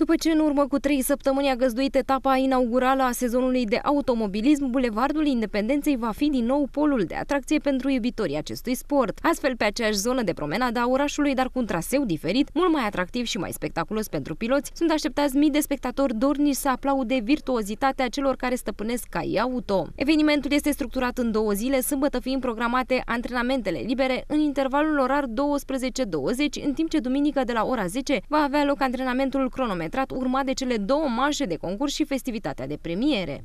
După ce în urmă cu trei săptămâni a găzduit etapa inaugurală a sezonului de automobilism, Bulevardul Independenței va fi din nou polul de atracție pentru iubitorii acestui sport. Astfel, pe aceeași zonă de promenadă a orașului, dar cu un traseu diferit, mult mai atractiv și mai spectaculos pentru piloți, sunt așteptați mii de spectatori dornici să aplaude virtuozitatea celor care stăpânesc cai auto. Evenimentul este structurat în două zile, sâmbătă fiind programate antrenamentele libere în intervalul orar 12-20, în timp ce duminică de la ora 10 va avea loc antrenamentul cronometrat urmat de cele două manșe de concurs și festivitatea de premiere.